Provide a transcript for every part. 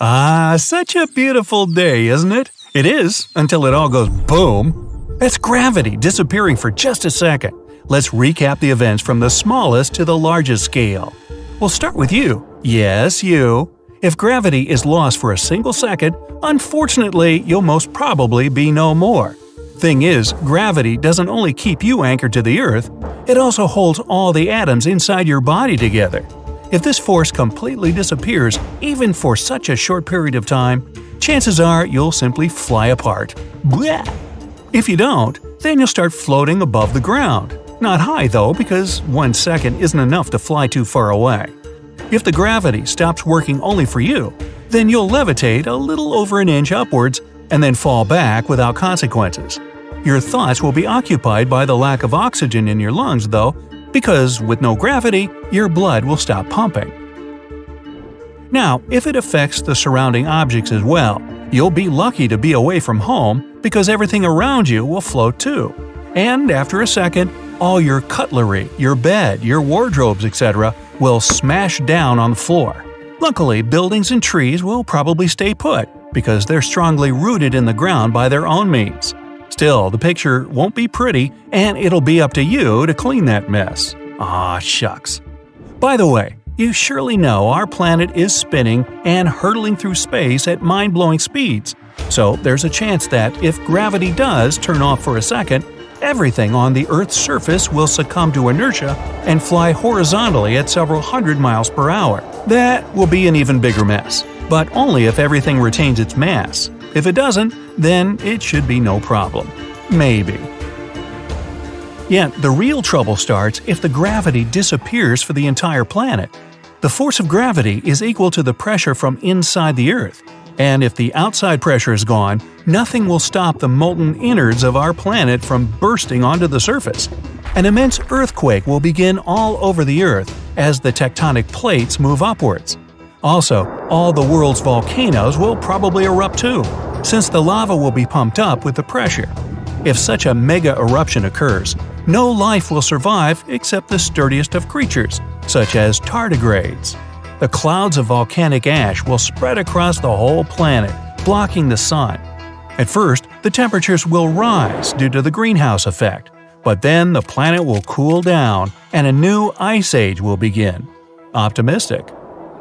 Ah, such a beautiful day, isn't it? It is, until it all goes boom. That's gravity disappearing for just a second. Let's recap the events from the smallest to the largest scale. We'll start with you. Yes, you. If gravity is lost for a single second, unfortunately, you'll most probably be no more. Thing is, gravity doesn't only keep you anchored to the Earth, it also holds all the atoms inside your body together. If this force completely disappears, even for such a short period of time, chances are you'll simply fly apart. If you don't, then you'll start floating above the ground. Not high though, because one second isn't enough to fly too far away. If the gravity stops working only for you, then you'll levitate a little over an inch upwards and then fall back without consequences. Your thoughts will be occupied by the lack of oxygen in your lungs, though, because with no gravity, your blood will stop pumping. Now, if it affects the surrounding objects as well, you'll be lucky to be away from home because everything around you will float too. And after a second, all your cutlery, your bed, your wardrobes, etc., will smash down on the floor. Luckily, buildings and trees will probably stay put because they're strongly rooted in the ground by their own means. Still, the picture won't be pretty, and it'll be up to you to clean that mess. Ah, shucks. By the way, you surely know our planet is spinning and hurtling through space at mind blowing speeds. So there's a chance that if gravity does turn off for a second, everything on the Earth's surface will succumb to inertia and fly horizontally at several hundred miles per hour. That will be an even bigger mess, but only if everything retains its mass. If it doesn't, then it should be no problem. Maybe. Yet, the real trouble starts if the gravity disappears for the entire planet. The force of gravity is equal to the pressure from inside the Earth, and if the outside pressure is gone, nothing will stop the molten innards of our planet from bursting onto the surface. An immense earthquake will begin all over the Earth as the tectonic plates move upwards. Also, all the world's volcanoes will probably erupt too, since the lava will be pumped up with the pressure. If such a mega eruption occurs, no life will survive except the sturdiest of creatures, such as tardigrades. The clouds of volcanic ash will spread across the whole planet, blocking the sun. At first, the temperatures will rise due to the greenhouse effect, but then the planet will cool down and a new ice age will begin. Optimistic.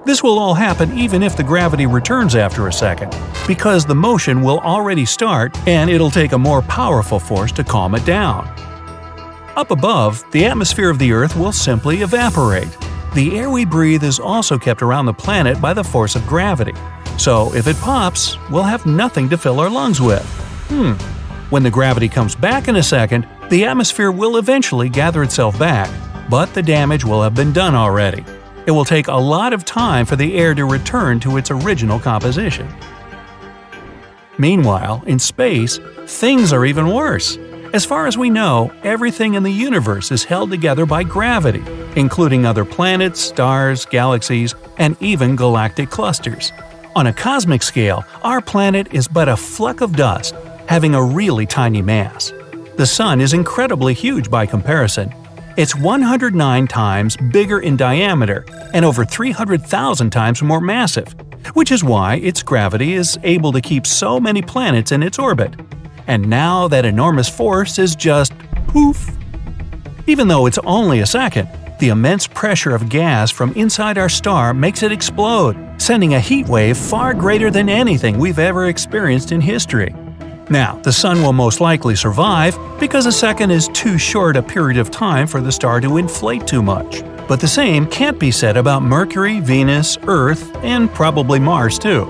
This will all happen even if the gravity returns after a second, because the motion will already start and it'll take a more powerful force to calm it down. Up above, the atmosphere of the Earth will simply evaporate. The air we breathe is also kept around the planet by the force of gravity, so if it pops, we'll have nothing to fill our lungs with. Hmm. When the gravity comes back in a second, the atmosphere will eventually gather itself back, but the damage will have been done already it will take a lot of time for the air to return to its original composition. Meanwhile, in space, things are even worse. As far as we know, everything in the universe is held together by gravity, including other planets, stars, galaxies, and even galactic clusters. On a cosmic scale, our planet is but a fleck of dust, having a really tiny mass. The Sun is incredibly huge by comparison, it's 109 times bigger in diameter and over 300,000 times more massive, which is why its gravity is able to keep so many planets in its orbit. And now that enormous force is just poof. Even though it's only a second, the immense pressure of gas from inside our star makes it explode, sending a heat wave far greater than anything we've ever experienced in history. Now, the Sun will most likely survive because a second is too short a period of time for the star to inflate too much. But the same can't be said about Mercury, Venus, Earth, and probably Mars too.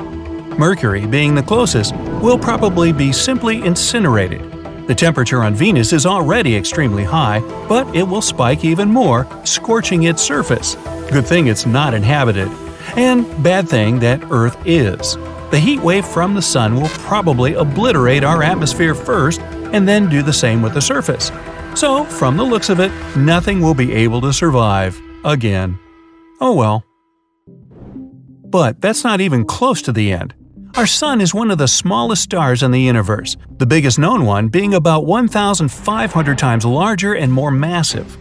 Mercury, being the closest, will probably be simply incinerated. The temperature on Venus is already extremely high, but it will spike even more, scorching its surface. Good thing it's not inhabited. And bad thing that Earth is. The heat wave from the sun will probably obliterate our atmosphere first and then do the same with the surface. So, from the looks of it, nothing will be able to survive again. Oh well. But that's not even close to the end. Our Sun is one of the smallest stars in the universe, the biggest known one being about 1,500 times larger and more massive.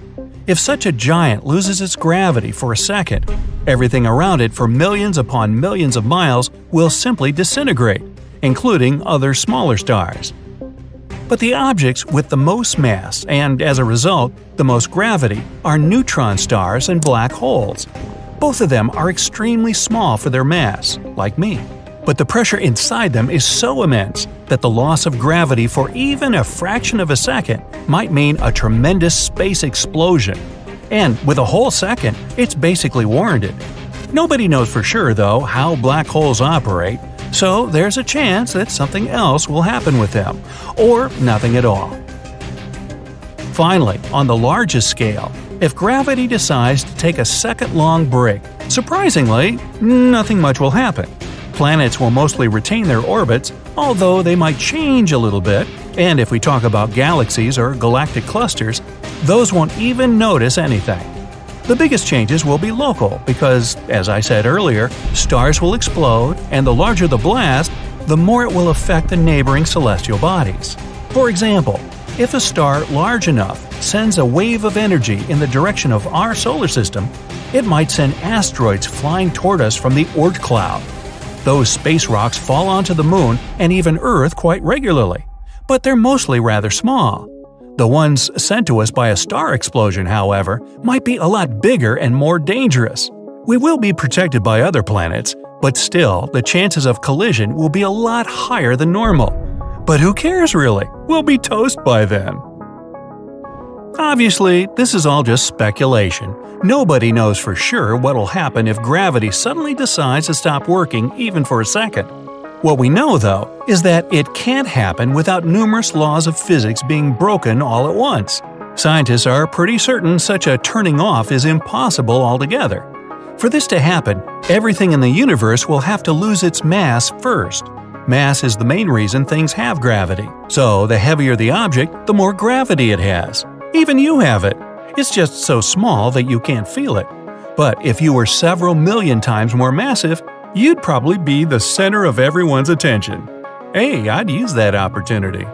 If such a giant loses its gravity for a second, everything around it for millions upon millions of miles will simply disintegrate, including other smaller stars. But the objects with the most mass and, as a result, the most gravity are neutron stars and black holes. Both of them are extremely small for their mass, like me. But the pressure inside them is so immense that the loss of gravity for even a fraction of a second might mean a tremendous space explosion. And with a whole second, it's basically warranted. Nobody knows for sure, though, how black holes operate, so there's a chance that something else will happen with them, or nothing at all. Finally, on the largest scale, if gravity decides to take a second long break, surprisingly, nothing much will happen. Planets will mostly retain their orbits, although they might change a little bit, and if we talk about galaxies or galactic clusters, those won't even notice anything. The biggest changes will be local because, as I said earlier, stars will explode, and the larger the blast, the more it will affect the neighboring celestial bodies. For example, if a star large enough sends a wave of energy in the direction of our solar system, it might send asteroids flying toward us from the Oort cloud. Those space rocks fall onto the moon and even Earth quite regularly, but they're mostly rather small. The ones sent to us by a star explosion, however, might be a lot bigger and more dangerous. We will be protected by other planets, but still, the chances of collision will be a lot higher than normal. But who cares really? We'll be toast by then. Obviously, this is all just speculation. Nobody knows for sure what'll happen if gravity suddenly decides to stop working even for a second. What we know, though, is that it can't happen without numerous laws of physics being broken all at once. Scientists are pretty certain such a turning off is impossible altogether. For this to happen, everything in the universe will have to lose its mass first. Mass is the main reason things have gravity, so the heavier the object, the more gravity it has. Even you have it. It's just so small that you can't feel it. But if you were several million times more massive, you'd probably be the center of everyone's attention. Hey, I'd use that opportunity.